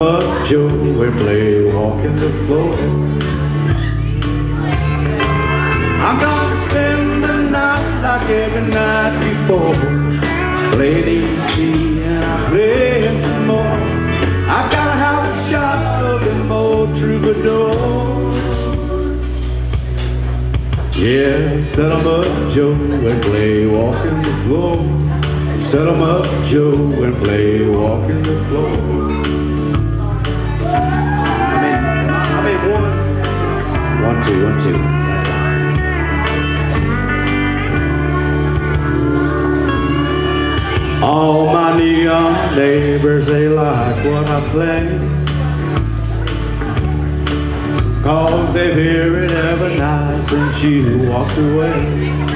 up Joe and play walking the floor. I'm gonna spend the night like every night before. Play ET and I'm playing some more. I gotta have a shot of them old troubadour. Yeah, set 'em up, Joe, and play walking the floor. Set 'em up, Joe, and play walking the floor. One. Two, one, two. All my neon neighbors, they like what I play. Cause they've heard it every night since you walked away.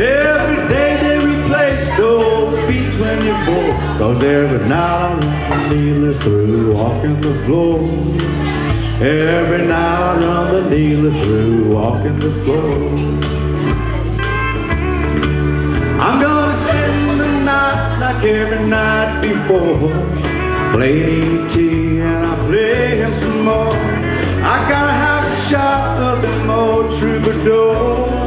Every day they replace the old B-24 Cause every night I run the needless through walking the floor Every night I run the needless through walking the floor. I'm gonna spend the night like every night before. Playing ET and I play him some more. I gotta have a shot of the old troubadour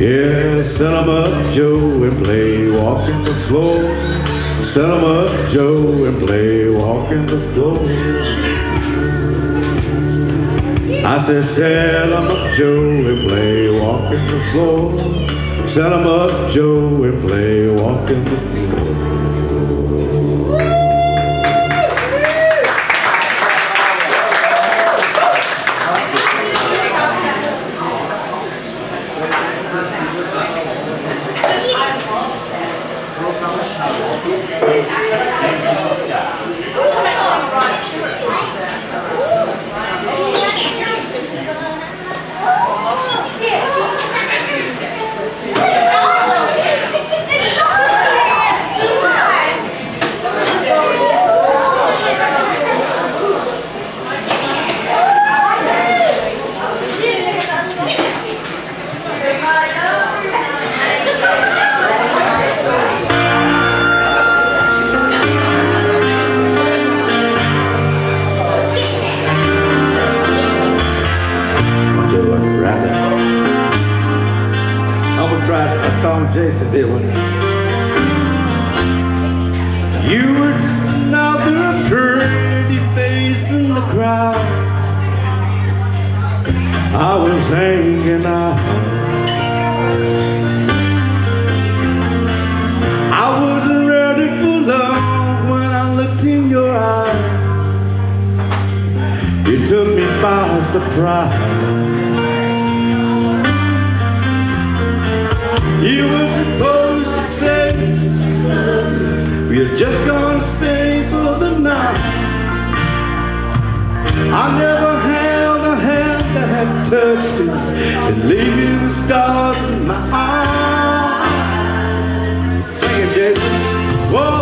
yeah, set 'em up, Joe, and play walking the floor. Set 'em up, Joe, and play walking the floor. I said, set 'em up, Joe, and play walking the floor. Set 'em up, Joe, and play walking the floor. Surprise. You were supposed to say we're just gonna stay for the night. I never held a hand that had touched me and leave me with stars in my eyes. Sing it, Jason. Whoa,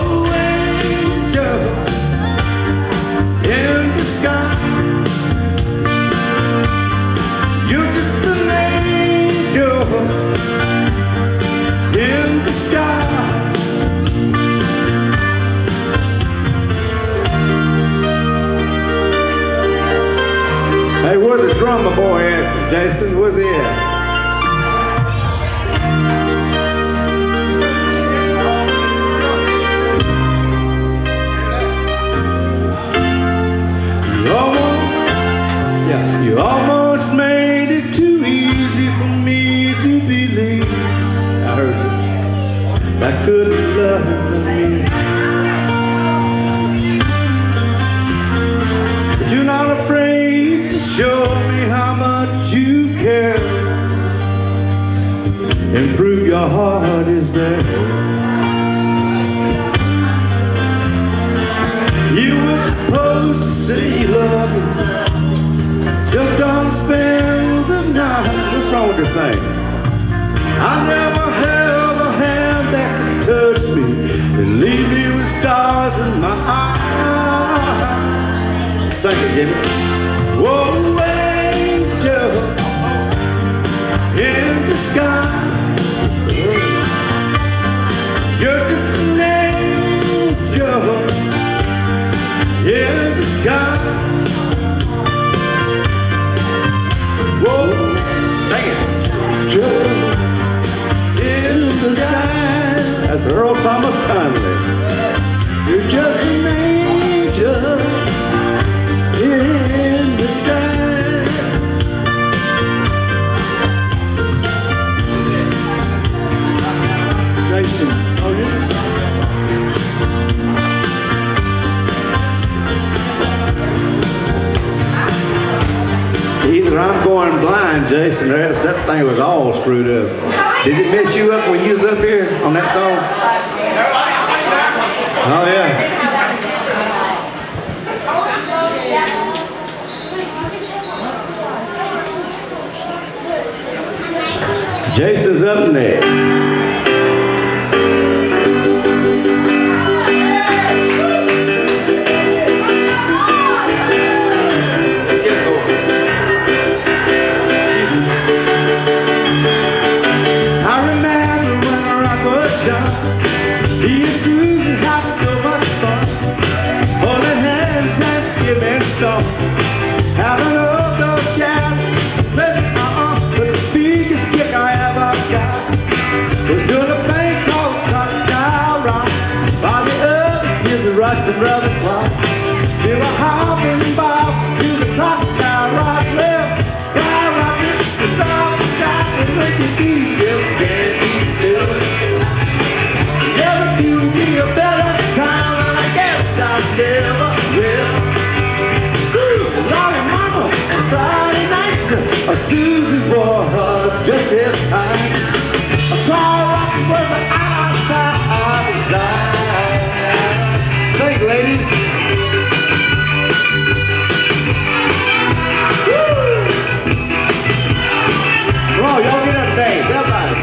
drummer boy Jason? was at? You almost, made it too easy for me to believe. I heard. That couldn't love. Care. And prove your heart is there. You were supposed to say love me. Just gonna spend the night. What's wrong with this thing? I never held a hand that could touch me and leave me with stars in my eyes. Sing it, Jimmy. Whoa, sky. You're just an angel in the sky. Whoa, dang Just in the sky. That's Earl Thomas Conley. You're just an angel in the sky. Oh, yeah? Either I'm going blind, Jason, or else that thing was all screwed up. Did it mess you up when you was up here on that song? Oh, yeah. Jason's up next. the brother clock Till I bob to the clock Guy rock left, guy rock left The song and shot and make it Just can't be still. Never knew me better time And I guess I never will. Ooh, Mama, Friday nights A Susie for her just as tight A car rock was an right, ladies? Woo! Come y'all get up there, everybody.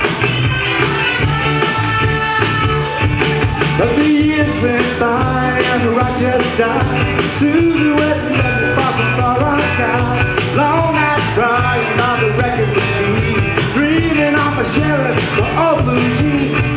But the years went by and the rock just died. Susie went and left the pop and all I got. Long night crying on the record machine. Dreaming of a sheriff for old blue jeans.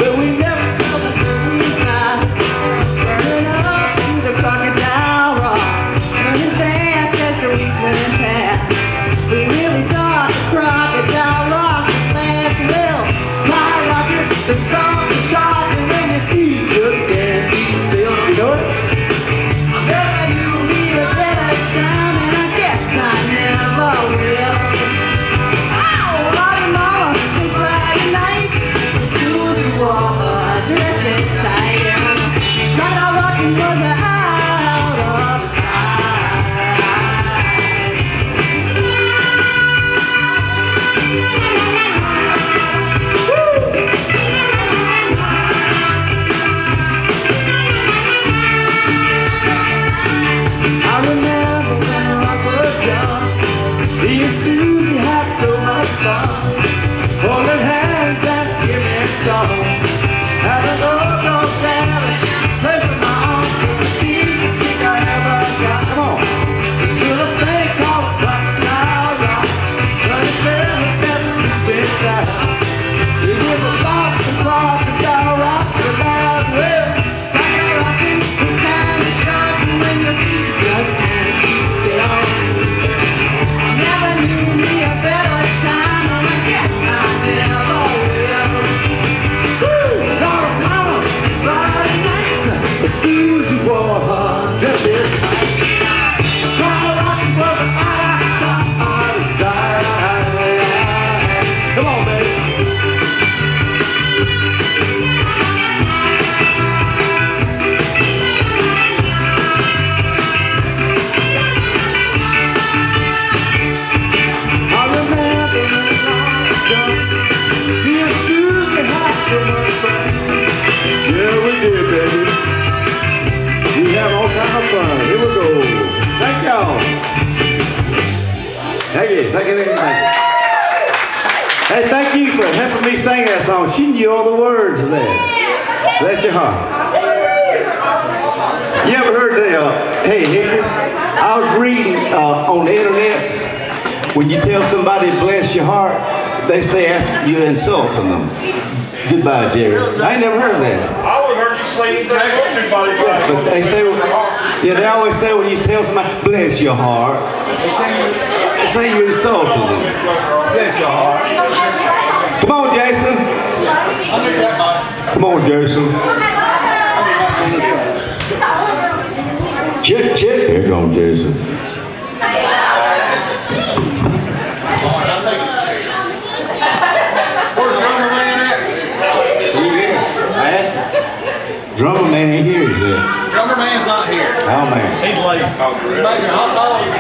Bless your heart. Say you insulted him. Bless your heart. Come on, Jason. Come on, Jason. Chip, chip. Here comes Jason. Drummer man ain't here, is he? Drummer man's not here. Oh man like, he's hot dogs.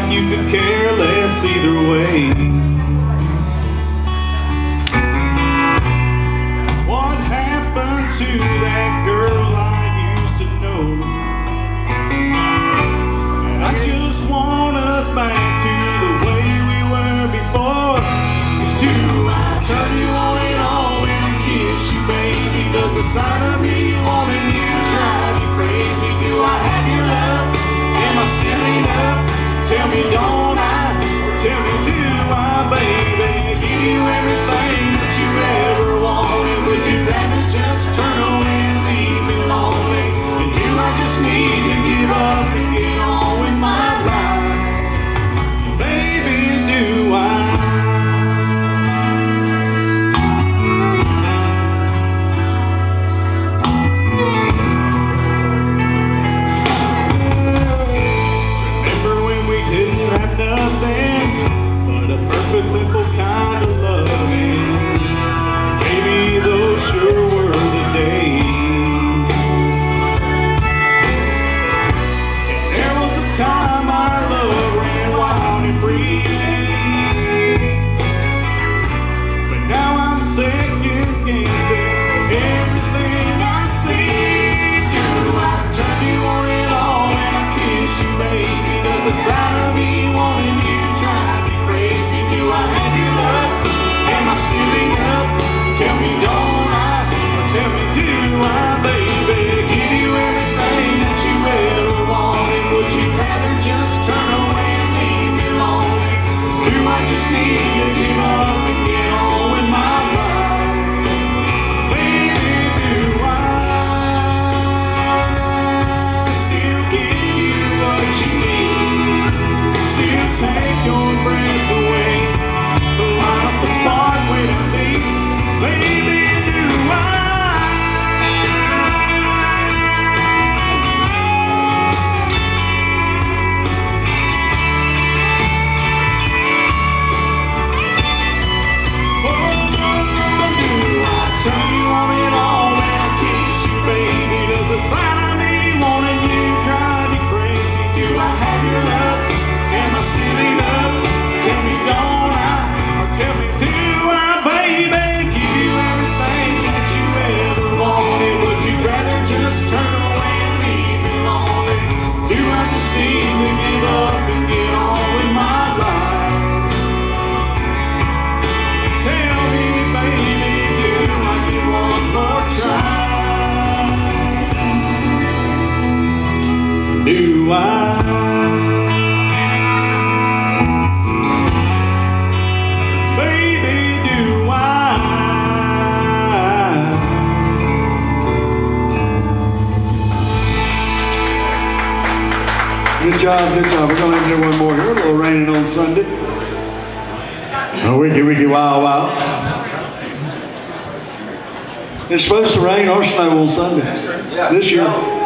like you could care less either way. job, good job. We're going to do one more here. A little raining on Sunday. Oh, wicky, wicky, wow, wow. It's supposed to rain or snow on Sunday this year.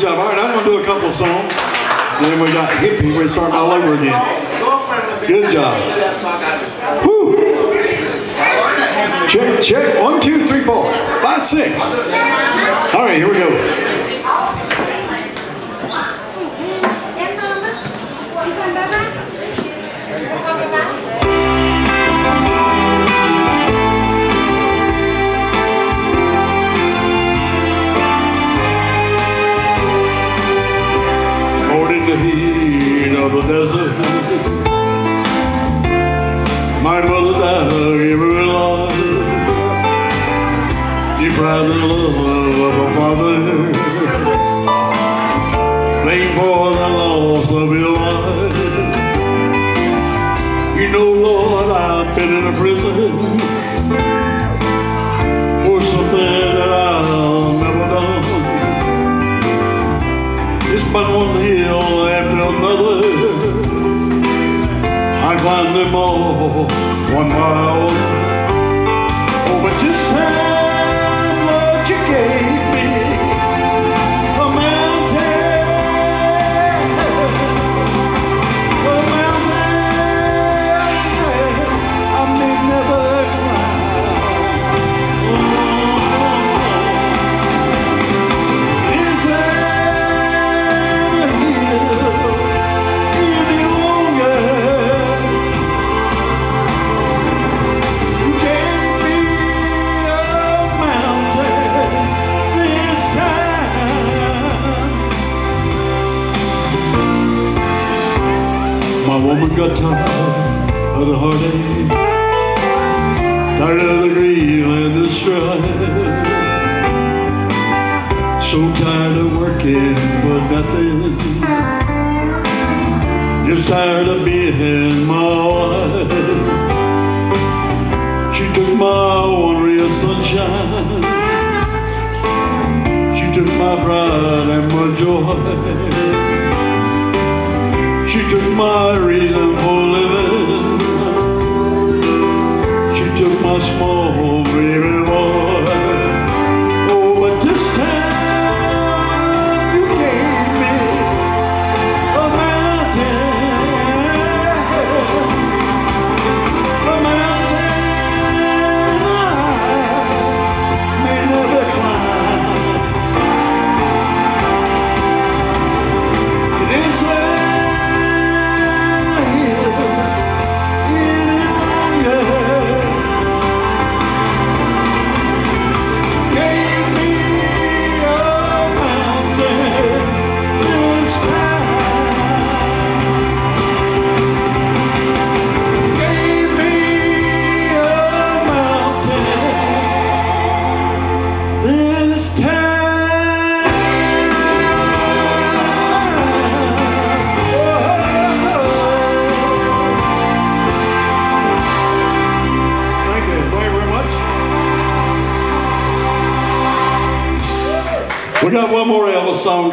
Good job. All right, I'm gonna do a couple songs. And Then we got hippie. We're starting all over again. Good job. Woo. Check, check. One, two, three, four, five, six. All right, here we go. The desert, my mother died every life, deprived the love of a father, blamed for the loss of his life. You know, Lord, I've been in a prison for something that I'll never done. It's been one hill after another. I climbed them all one one. Oh, but this time, Lord, you gave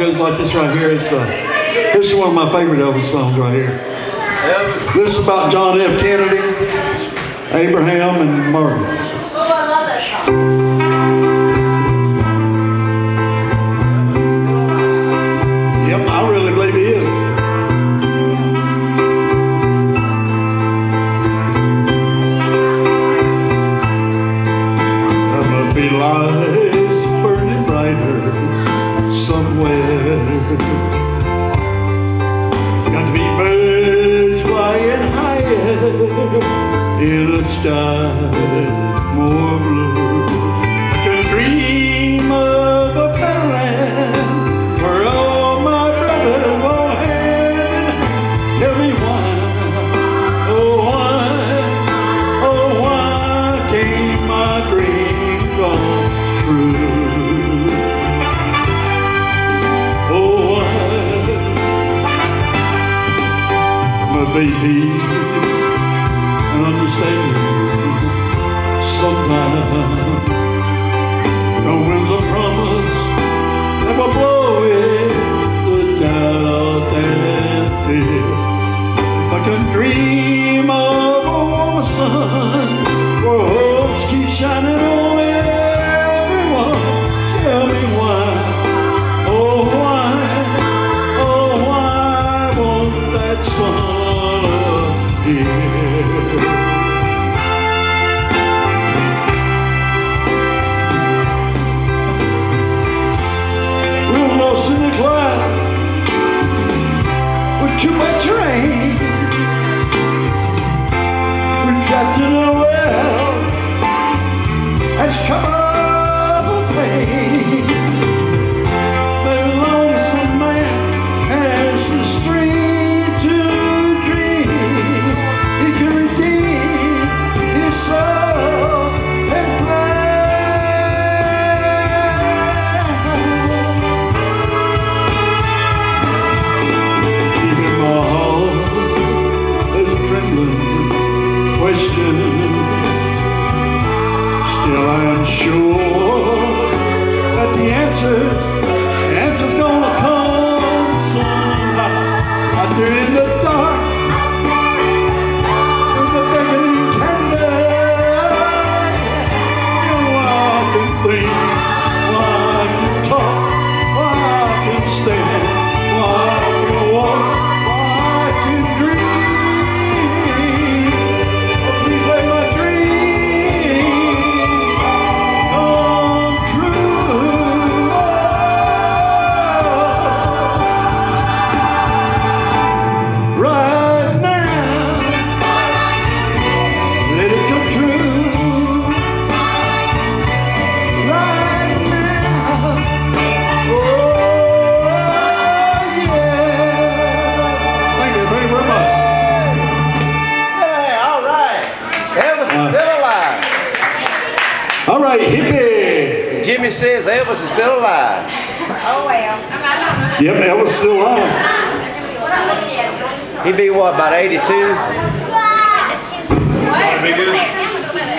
goes like this right here. It's uh, this is one of my favorite Elvis songs right here. This is about John F. Kennedy, Abraham, and Martin. Yep, must be and understanding sometime. Don't winds of promise that will blow away the doubt and fear. If I can dream of a warmer sun where hopes keep shining on trapped in a well that's trouble pain. Questioning. Still unsure that the answer, answer's gonna come soon. Out there in the dark, Elvis is still alive. Oh, well. Yep, Elvis still alive. He'd be what, about 82?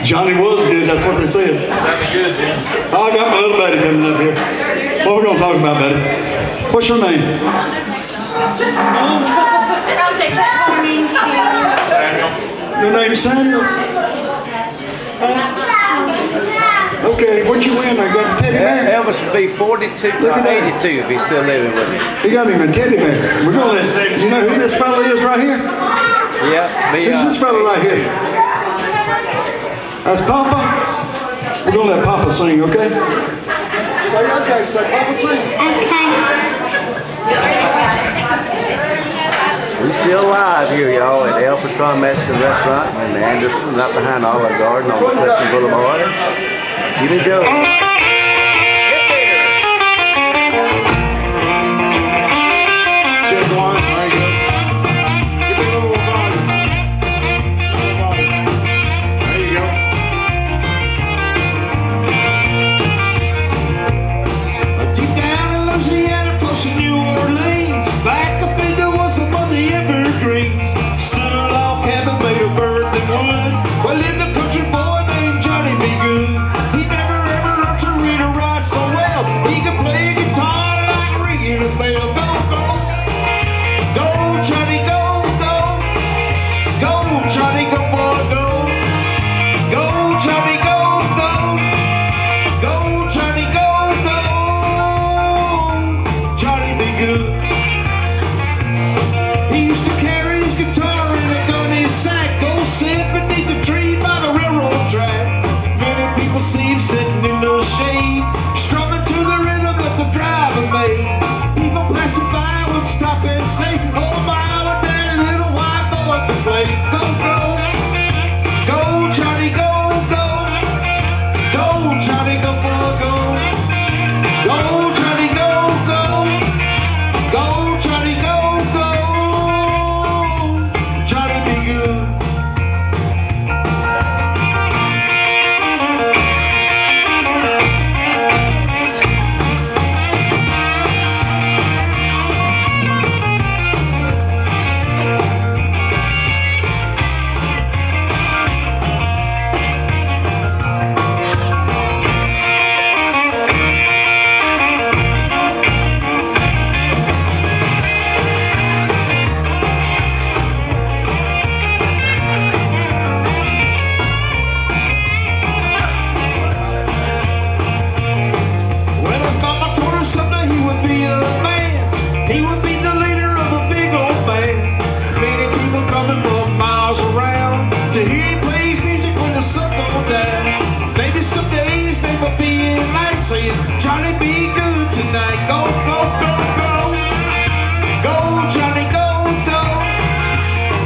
Johnny was good, that's what they said. Sounded good, Jim. Oh, I got my little buddy coming up here. What we gonna talk about, buddy? What's your name? Samuel. Your name's Samuel? Okay, what you win? I got a teddy bear. Elvis would be 42 Look or at that. 82 if he's still living with me. He got him a teddy bear. We're gonna let, you know who this fella is right here? Yeah, be Who's uh, this fella right here? That's Papa. We're gonna let Papa sing, okay? Say okay, say Papa sing. Okay. We're still alive here, y'all, at El Patron Mexican Restaurant in Anderson, up behind Olive Garden on Clemson Boulevard. You enjoy. Check you. Johnny B. Goode tonight. Go, go, go, go. Go, Johnny, go, go.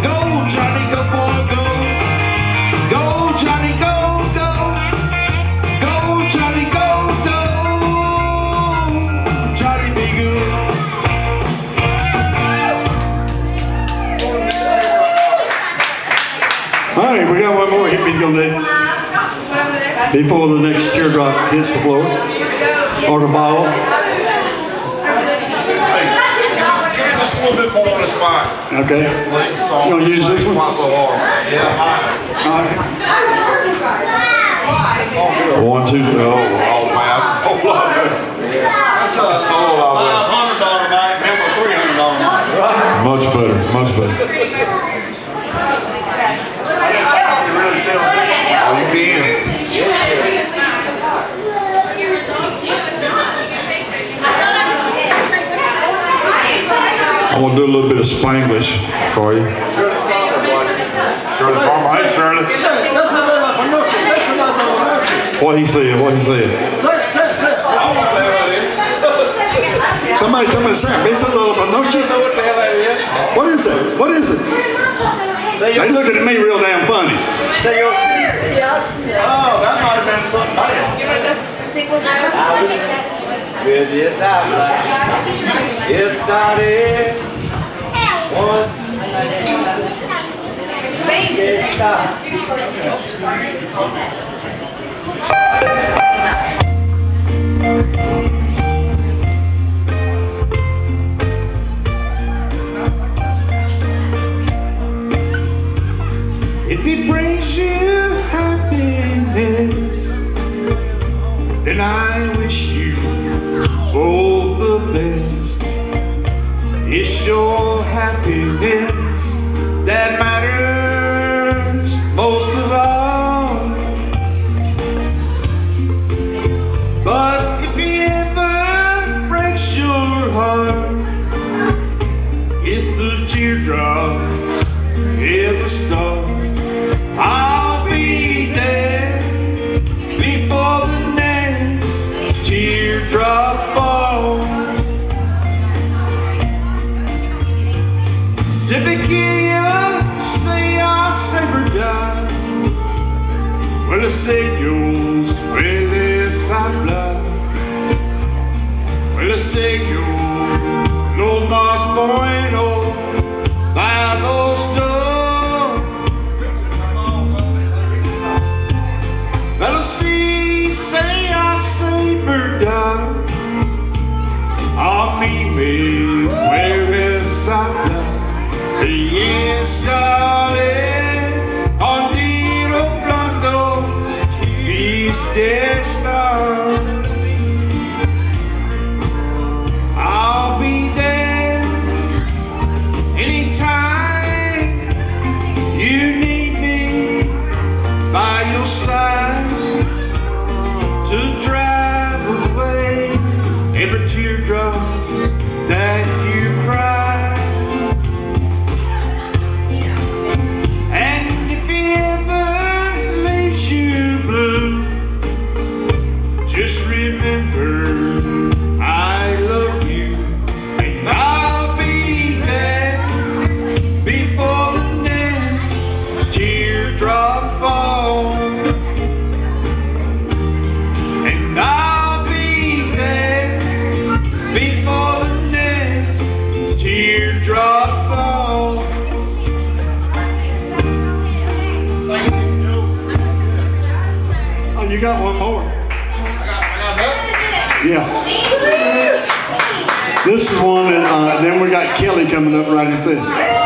Go, Johnny, go, boy, go. Go, Johnny, go, go. Go, Johnny, go, go. Johnny B. Goode. All right, we got one more hippie's to do before the next teardrop hits the floor or the ball. Just a little bit more on the spot. Okay. Please, You gonna use this one? Not so hard. Yeah. All right. One, two, three. Oh, Oh, man, that's a whole lot better. That's a whole lot better. Five hundred dollar night, remember three hundred dollar night. much better, much better. You really tell. Oh, you can. I want to do a little bit of Spanglish for you. Shirley Farmer. Hey, Shirley. Say, that's a little up a noche, that's a little up a noche. What he said, what he said. Somebody tell me the sound. It's a little Pinoche. What is it? What is it? They looking at me real damn funny. Say your city, see, I see. Oh, that might have been something bad. With this One. If it brings you happiness, then I wish you all the best. It's your happiness is one, and uh, then we got Kelly coming up right at this.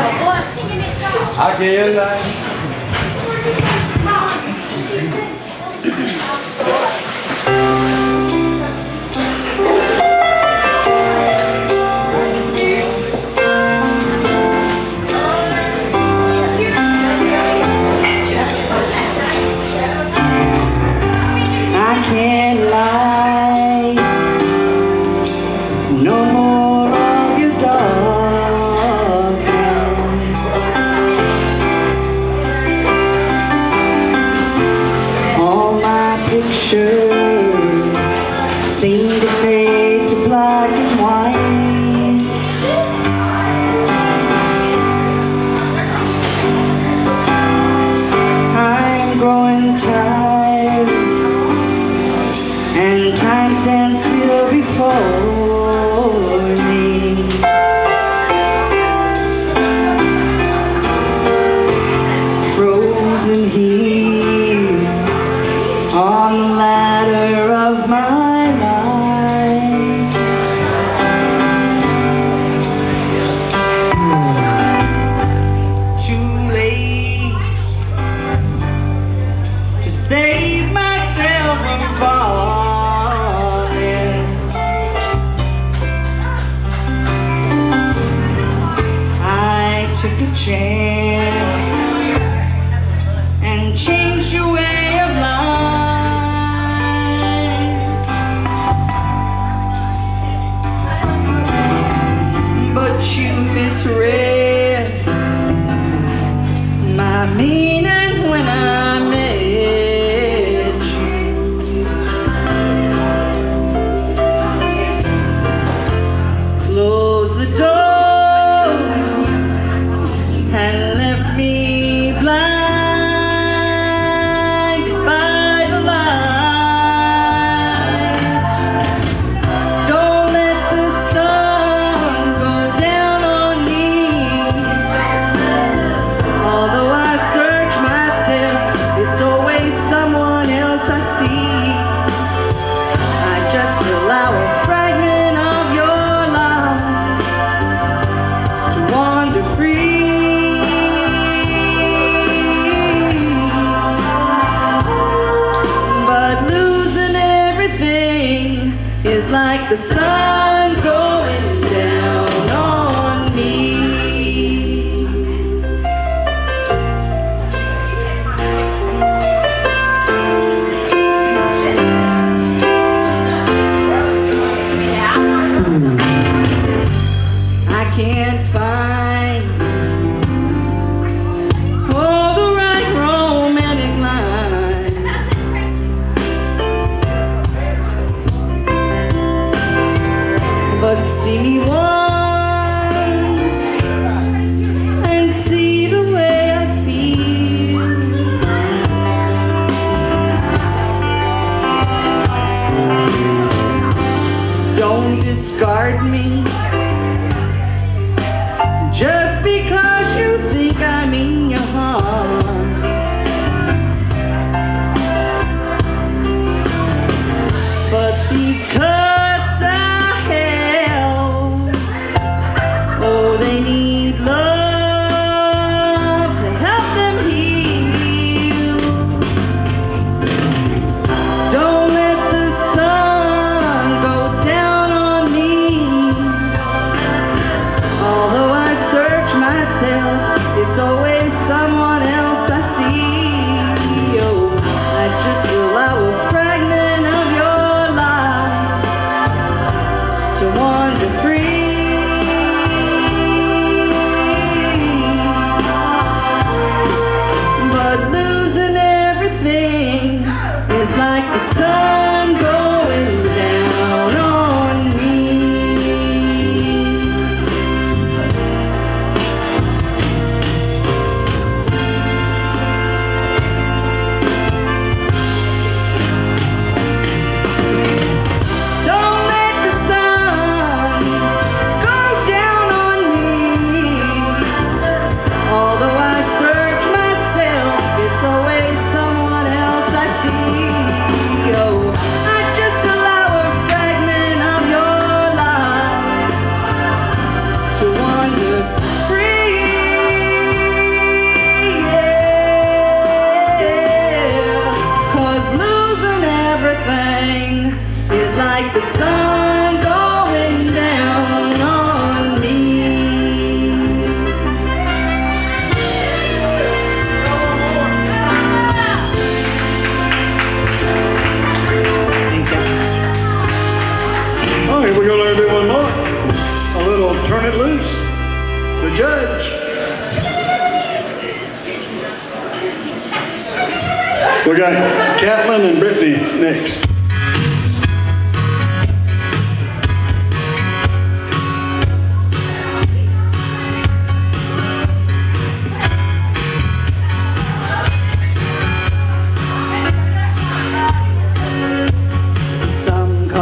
I can hear I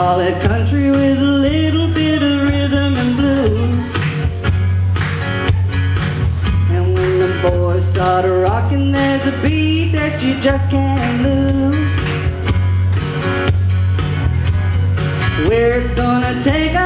Call it country with a little bit of rhythm and blues And when the boys start rocking There's a beat that you just can't lose Where it's gonna take us?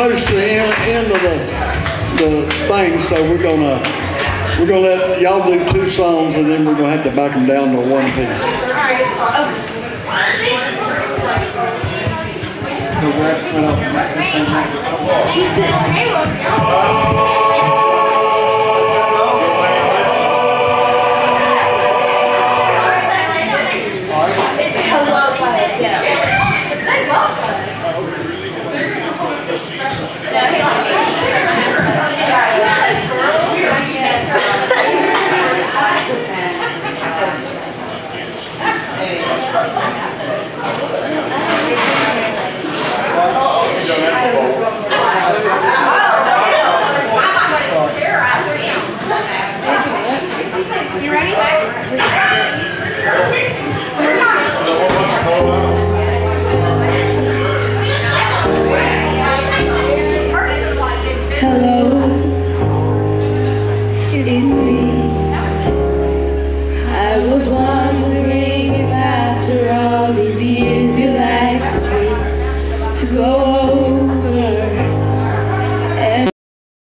Close to the end, end of the, the thing, so we're gonna, we're gonna let y'all do two songs and then we're gonna have to back them down to one piece. Go back, right off the back, that thing. You ready?